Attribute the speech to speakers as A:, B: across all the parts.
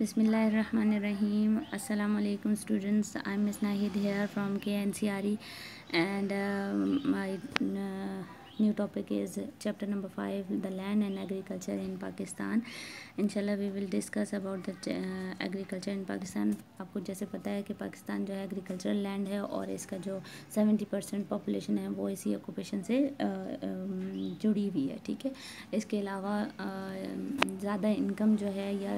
A: Bismillahirrahmanirrahim. Assalamu alaikum students. I'm Miss Nahid here from KNCRE and uh, my uh, new topic is chapter number 5 the land and agriculture in Pakistan. इंशाल्लाह we will discuss about the agriculture in Pakistan आपको जैसे पता है कि पाकिस्तान जो है agricultural land है और इसका जो सेवेंटी परसेंट पॉपुलेशन है वो इसी ऑक्यूपेशन से uh, um, जुड़ी हुई है ठीक है? इसके अलावा uh, ज़्यादा इनकम जो है या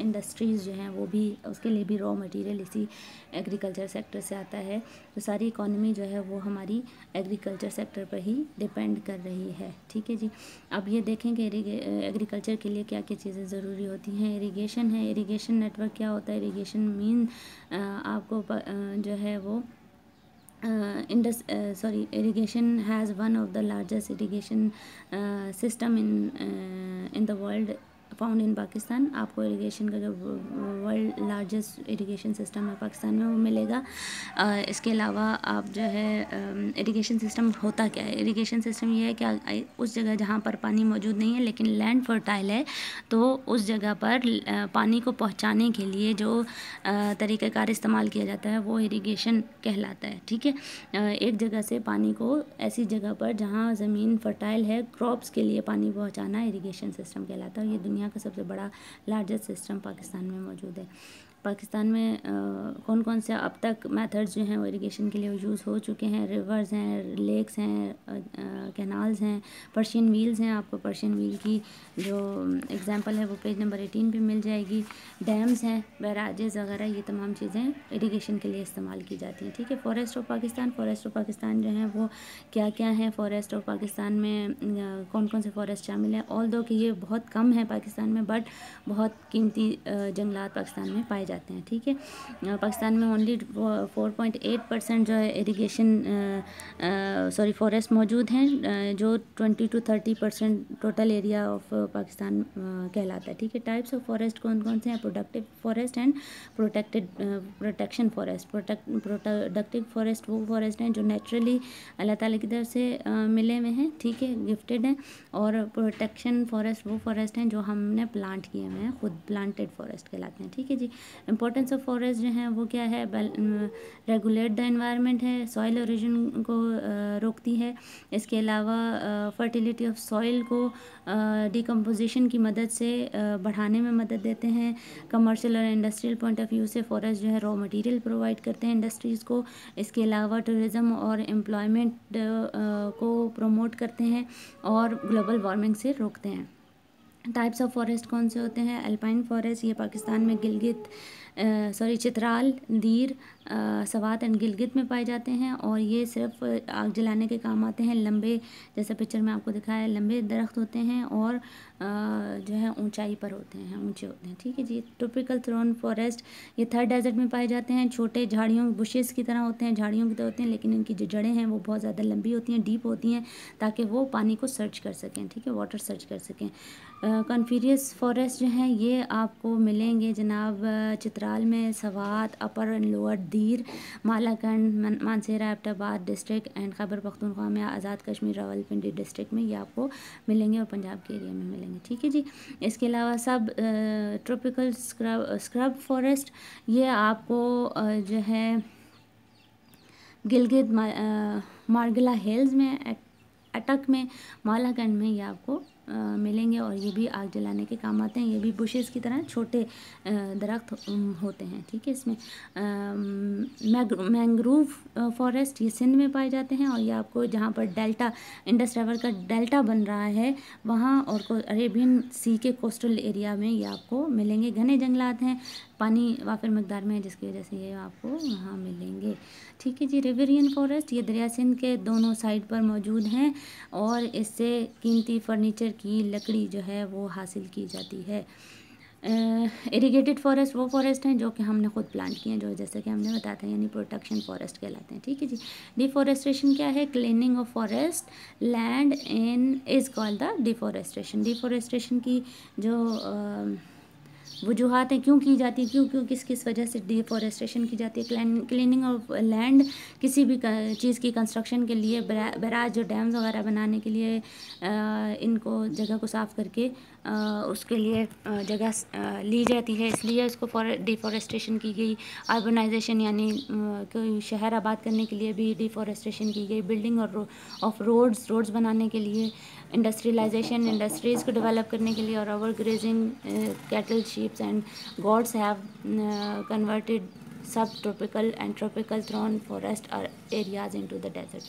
A: इंडस्ट्रीज़ जो हैं वो भी उसके लिए भी रॉ मटेरियल इसी एग्रीकल्चर सेक्टर से आता है। तो सारी इकॉनमी जो है वो हमारी एग्रीकल्चर सेक्टर पर ही डिपेंड कर रही है। ठीक है जी? अब ये देखें कि एग्रीकल्चर के लिए क्या क्या चीज़ें ज़रूरी होती हैं। इरीगेशन है, इरीगेशन नेटवर्क क्या होता है? इरीगेशन मीन आपको जो है वो Indus sorry, irrigation has one of the largest irrigation system in in the world found in Pakistan आपको इरिगेशन का जो वर्ल्ड लार्जेस्ट इरिगेशन सिस्टम है पाकिस्तान में वो मिलेगा। इसके अलावा आप जो है इरिगेशन सिस्टम होता क्या है? इरिगेशन सिस्टम ये है कि उस जगह जहाँ पर पानी मौजूद नहीं है, लेकिन लैंड फर्टाइल है तो उस जगह पर पानी को पहुँचाने के लिए जो तरीक़ाकार इस्तेमाल किया जाता है, वो इरीगेशन कहलाता है, ठीक है? एक जगह से पानी को ऐसी जगह पर जहाँ ज़मीन फर्टाइल है क्रॉप्स के लिए पानी पहुँचाना इरीगेशन सिस्टम कहलाता है ये दुनिया का सबसे बड़ा लार्जेस्ट सिस्टम पाकिस्तान में मौजूद है। पाकिस्तान में कौन कौन से अब तक मेथड्स जो हैं वो इरीगेशन के लिए यूज़ हो चुके हैं? रिवर्स हैं लेक्स हैं कैनाल्स हैं पर्शियन व्हील्स हैं आपको। पर्शियन व्हील की जो एग्ज़ाम्पल है वो पेज नंबर एटीन पे मिल जाएगी। डैम्स हैं बैराजेस वगैरह, ये तमाम चीज़ें इरीगेशन के लिए इस्तेमाल की जाती हैं, ठीक है? Forest of Pakistan forest of Pakistan जो है वो क्या क्या है? फॉरेस्ट ऑफ़ पाकिस्तान में कौन कौन से फॉरेस्ट शामिल हैं? ऑल दो कि ये बहुत कम है पाकिस्तान में बट बहुत कीमती जंगलात पाकिस्तान में पाए जाते हैं, ठीक है? पाकिस्तान में only four point eight percent जो है इरीगेशन सॉरी फॉरेस्ट मौजूद हैं जो twenty two thirty percent total area of Pakistan कहलाता है, ठीक है? टाइप्स ऑफ़ फॉरेस्ट कौन कौन से हैं? Productive forest and protected protection forest productive forest वो फॉरेस्ट हैं जो नेचुरली अल्लाह ताला की तरफ़ से मिले हुए हैं, ठीक है? गिफ्टेड हैं और प्रोटेक्शन फॉरेस्ट वो फॉरेस्ट हैं जो हमने प्लांट किए हुए हैं, खुद प्लांटेड फॉरेस्ट कहलाते हैं, ठीक है जी? इंपॉर्टेंस ऑफ़ फॉरेस्ट जो है, वो क्या है? रेगुलेट द इन्वायरमेंट है सॉइल ओरिजिन को रोकती है। इसके अलावा फर्टिलिटी ऑफ़ सॉइल को डिकम्पोजिशन की मदद से बढ़ाने में मदद देते हैं। कमर्शियल और इंडस्ट्रियल पॉइंट ऑफ़ व्यू से फॉरेस्ट जो है रॉ मटेरियल प्रोवाइड करते हैं इंडस्ट्रीज़ को। इसके अलावा टूरिज़्म और एम्प्लॉयमेंट को प्रमोट करते हैं और ग्लोबल वार्मिंग से रोकते हैं। टाइप्स ऑफ़ फॉरेस्ट कौन से होते हैं? अल्पाइन फॉरेस्ट ये पाकिस्तान में गिलगित सॉरी चित्राल, दीर सवात एंड गिलगित में पाए जाते हैं और ये सिर्फ़ आग जलाने के काम आते हैं। लंबे, जैसे पिक्चर में आपको दिखाया है, लंबे दरख्त होते हैं और जो है ऊंचाई पर होते हैं, ऊँचे होते हैं। ठीक है जी ट्रोपिकल थ्रोन फॉरेस्ट ये थर्ड डेजर्ट में पाए जाते हैं। छोटे झाड़ियों बुशेस की तरह होते हैं, झाड़ियों की तरह होते हैं, लेकिन इनकी जो जड़ें हैं वो बहुत ज़्यादा लंबी होती हैं डीप होती हैं, ताकि वो पानी को सर्च कर सकें, ठीक है वाटर सर्च कर सकें। कन्फीरियस फॉरेस्ट जो हैं, ये आपको मिलेंगे जनाब चित्राल में, Swat upper and lower Dir, Malakand Mansehra, Abbottabad district and Khyber Pakhtunkhwa में, आज़ाद कश्मीर रावलपिंडी डिस्ट्रिक्ट में ये आपको मिलेंगे और पंजाब के एरिया में मिलेंगे। ठीक है जी? इसके अलावा सब ट्रॉपिकल स्क्रब स्क्रब फॉरेस्ट ये आपको जो है, गिलगित मार्गला हिल्स में अटक में मालागंज में ये आपको मिलेंगे और ये भी आग जलाने के काम आते हैं। ये भी बुशेस की तरह छोटे दरख्त होते हैं, ठीक है इसमें। मैंग्रोव फॉरेस्ट ये सिंध में पाए जाते हैं और ये आपको जहाँ पर डेल्टा इंडस रिवर का डेल्टा बन रहा है, वहाँ और अरेबियन सी के कोस्टल एरिया में ये आपको मिलेंगे। घने जंगलात हैं, पानी वाफिर मकदार में है, जिसकी वजह से ये आपको वहाँ मिलेंगे। ठीक है जी रिवेरियन फॉरेस्ट ये दरिया सिंध के दोनों साइड पर मौजूद हैं और इससे कीमती फर्नीचर की लकड़ी जो है वो हासिल की जाती है। इरीगेटेड फॉरेस्ट वो फॉरेस्ट हैं जो कि हमने खुद प्लांट किए हैं जो जैसे कि हमने बताया था यानी प्रोटेक्शन फॉरेस्ट कहलाते हैं। ठीक है जी? डिफॉरेस्ट्रेशन क्या है? Cleaning of forest land in is called the deforestation deforestation की जो आ, वजूहत हैं, क्यों की जाती है, क्यों क्यों, किस किस वजह से डिफॉरेस्टेशन की जाती है? क्लिनिंग ऑफ़ लैंड किसी भी चीज़ की कंस्ट्रक्शन के लिए बराज जो डैम्स वगैरह बनाने के लिए इनको जगह को साफ़ करके उसके लिए जगह ली जाती है। इसलिए इसको फॉर डिफॉरेस्टेशन की गई। अर्बनाइजेशन यानी कोई शहर आबाद करने के लिए भी डिफॉरेस्टेशन की गई। बिल्डिंग और ऑफ़ रोड्स रोड्स बनाने के लिए इंडस्ट्रियलाइजेशन इंडस्ट्रीज़ को डेवलप करने के लिए और over grazing cattle sheeps and gods have converted sub tropical and tropical thorn forest areas into the desert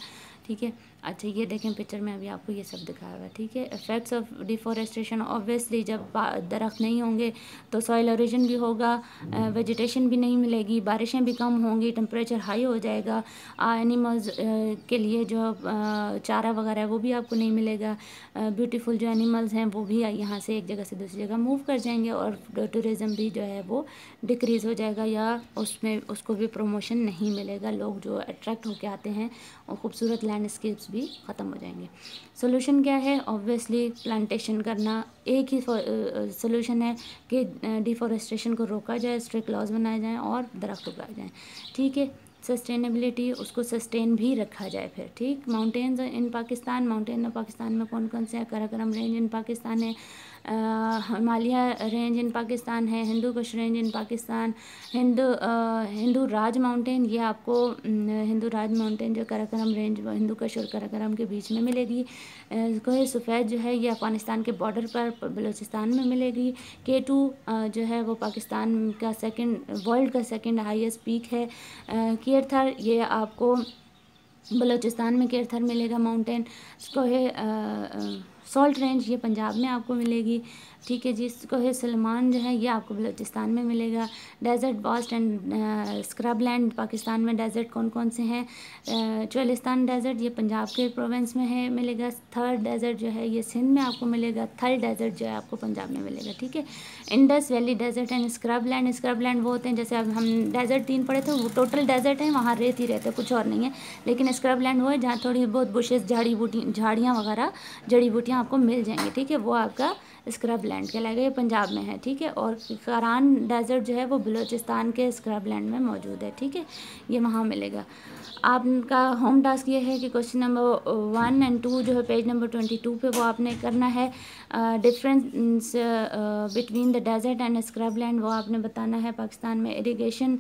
A: ठीक है? अच्छा ये देखें पिक्चर में अभी आपको ये सब दिखाया हुआ है, ठीक है? इफेक्ट्स ऑफ़ डिफॉरेस्टेशन ऑब्वियसली जब दरख्त नहीं होंगे तो सॉइल ओरिजिन भी होगा वेजिटेशन भी नहीं मिलेगी, बारिशें भी कम होंगी टेम्परेचर हाई हो जाएगा एनिमल्स के लिए जो चारा वगैरह वो भी आपको नहीं मिलेगा ब्यूटीफुल जो एनिमल्स हैं वो भी यहाँ से एक जगह से दूसरी जगह मूव कर जाएँगे और टूरिज़म भी जो है वो डिक्रीज़ हो जाएगा या उसमें, उसको भी प्रमोशन नहीं मिलेगा, लोग जो अट्रैक्ट होकर आते हैं, और ख़ूबसूरत लैंडस्केप्स भी ख़त्म हो जाएँगे। सोल्यूशन क्या है? ऑब्वियसली प्लांटेशन करना एक ही सोल्यूशन है कि डिफॉरेस्टेशन को रोका जाए स्ट्रिक्ट लॉज बनाए जाएँ और दरख्त उगाए जाएँ। ठीक है? सस्टेनेबिलिटी उसको सस्टेन भी रखा जाए फिर, ठीक? Mountains in Pakistan mountain Pakistan में कौन कौन से हैं कराकरम रेंज इन पाकिस्तान है? हिमालय रेंज इन पाकिस्तान है, Hindu Kush range in Pakistan, Hindu Hindu Raj mountain ये आपको हिंदू राज माउंटेन जो कराकरम रेंज हिंदू कश और कराकरम के बीच में मिलेगी। कोई सफ़ेद जो है, ये अफ़गानिस्तान के बॉर्डर पर बलूचिस्तान में मिलेगी। के टू जो है, वो पाकिस्तान का सेकंड वर्ल्ड का सेकंड हाईएस्ट पीक है। केरथर ये आपको बलूचिस्तान में केरथर मिलेगा माउंटेन इसको है सॉल्ट रेंज ये पंजाब में आपको मिलेगी। ठीक है, जिसको है सलमान जो है, ये आपको बलोचिस्तान में मिलेगा। Desert बॉस्ट and scrub land Pakistan में डेजर्ट कौन कौन से हैं? चोलिस्तान डेजर्ट, ये पंजाब के प्रोविंस में है, मिलेगा। थर्ड डेजर्ट जो है, ये सिंध में आपको मिलेगा। थर्ड डेजर्ट जो है, आपको पंजाब में मिलेगा, ठीक है? Indus valley desert and scrub land scrub land वो होते हैं, जैसे अब हम डेजर्ट तीन पड़े थे, वो टोटल डेजर्ट हैं, वहाँ रेत ही रहते कुछ और नहीं है। लेकिन स्क्रब लैंड वो है, जहाँ थोड़ी बहुत बुशेस झाड़ी बूटी, झाड़ियाँ वगैरह, जड़ी बूटियाँ आपको मिल जाएँगी, ठीक है? वो आपका स्क्रब लैंड कहलाएगा ये पंजाब में है, ठीक है? और करान डेजर्ट जो है वो बलूचिस्तान के स्क्रब लैंड में मौजूद है, ठीक है? ये वहाँ मिलेगा। आपका होम टास्क ये है कि question number one and two जो है पेज नंबर ट्वेंटी टू पे वो आपने करना है। Difference between the desert and scrub land वो आपने बताना है पाकिस्तान में। Irrigation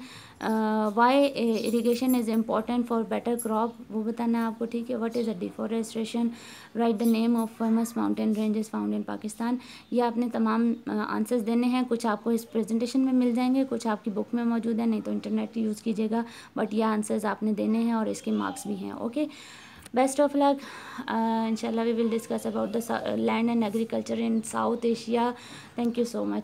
A: why irrigation is important for better crop वो बताना है आपको ठीक है? What is a deforestation write the name of famous mountain ranges found in Pakistan. ये आपने तमाम आंसर्स uh, देने हैं। कुछ आपको इस प्रेजेंटेशन में मिल जाएँगे कुछ आपकी बुक में मौजूद है नहीं तो इंटरनेट यूज़ कीजिएगा। बट ये आंसर्स आपने देने हैं। हैं और इसके मार्क्स भी हैं ओके बेस्ट ऑफ़ लक इंशाल्लाह we will discuss about the land and agriculture in South Asia thank you so much